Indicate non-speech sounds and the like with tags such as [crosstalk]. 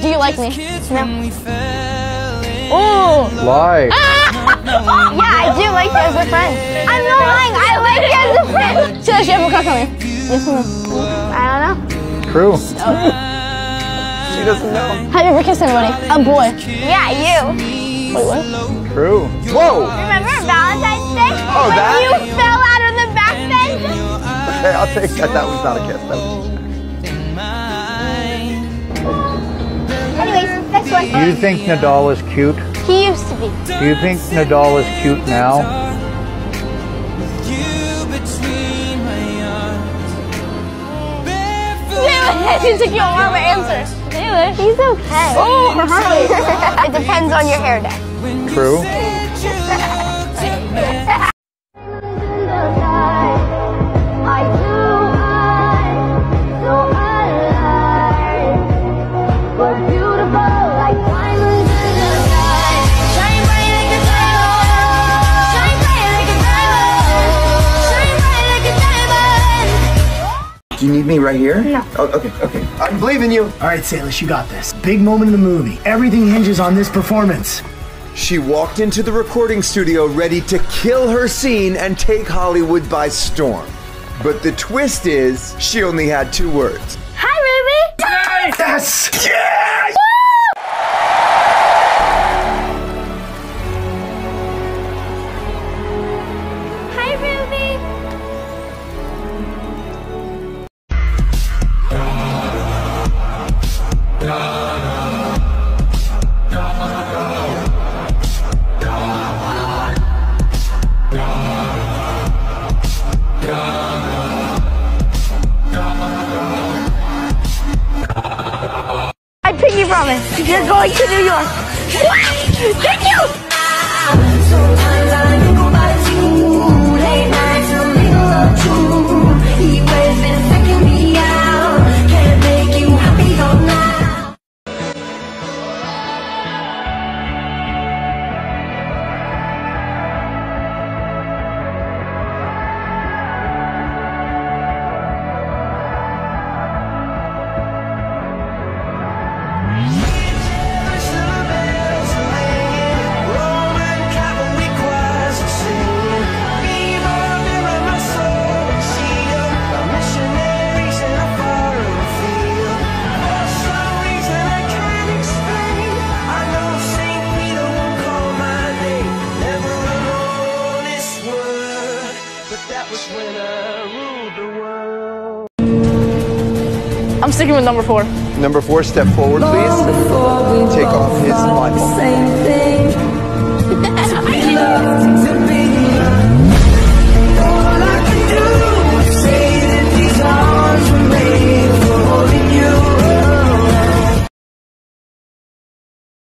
Do you like me? No. Ooh. Lie. Ah! [laughs] Yeah, I do like you as a friend. I'm not lying. I like you as a friend. So does she have a crush on me? Yes or no? I don't know. True. She doesn't know. Have you ever kissed anybody? A boy. Yeah, you. Wait, what? True. Whoa. Remember Valentine's Day? Oh, when that? you fell out of the back bench? Okay, I'll take that. That was not a kiss. That was. Anyways. Do you think Nidal is cute? He used to be. Do you think Nidal is cute now? Taylor, [laughs] she took you a while to answer. Taylor, he's okay. Oh, [laughs] it depends on your hair day. True. You need me right here? No. Oh, okay, okay. I believe in you. All right, Salish, you got this. Big moment in the movie. Everything hinges on this performance. She walked into the recording studio ready to kill her scene and take Hollywood by storm. But the twist is, she only had two words. Hi, Ruby. Yes! Yeah! Hi, I pinky promise. You're going to New York. [laughs] Did you? I'm sticking with number four. Number four, step forward, please. Take off his money.